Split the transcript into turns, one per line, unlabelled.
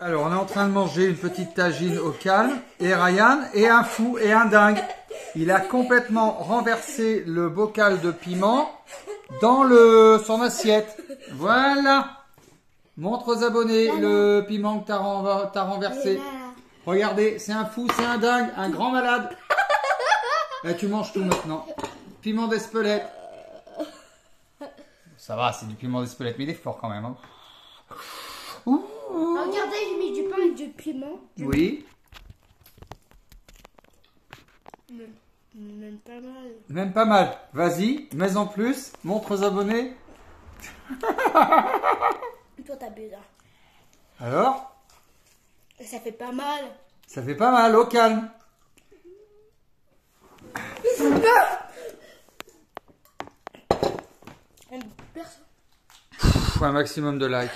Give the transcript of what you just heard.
Alors, on est en train de manger une petite tagine au calme. Et Ryan est un fou et un dingue. Il a complètement renversé le bocal de piment dans son assiette. Voilà. Montre aux abonnés le piment que t'as renver- t'as renversé. Regardez, c'est un fou, c'est un dingue, un grand malade. Là, tu manges tout maintenant. Piment d'Espelette. Ça va, c'est du piment d'Espelette, mais il est fort quand même. hein.
Ah, Regardez, j'ai mis du pain et du piment.
Oui,
Même pas mal.
même pas mal. Vas-y, mets en plus, montre aux abonnés.
Toi, t'as bien.
Alors,
Ça fait pas mal.
ça fait pas mal, au calme.
Personne.
Pff, un maximum de likes.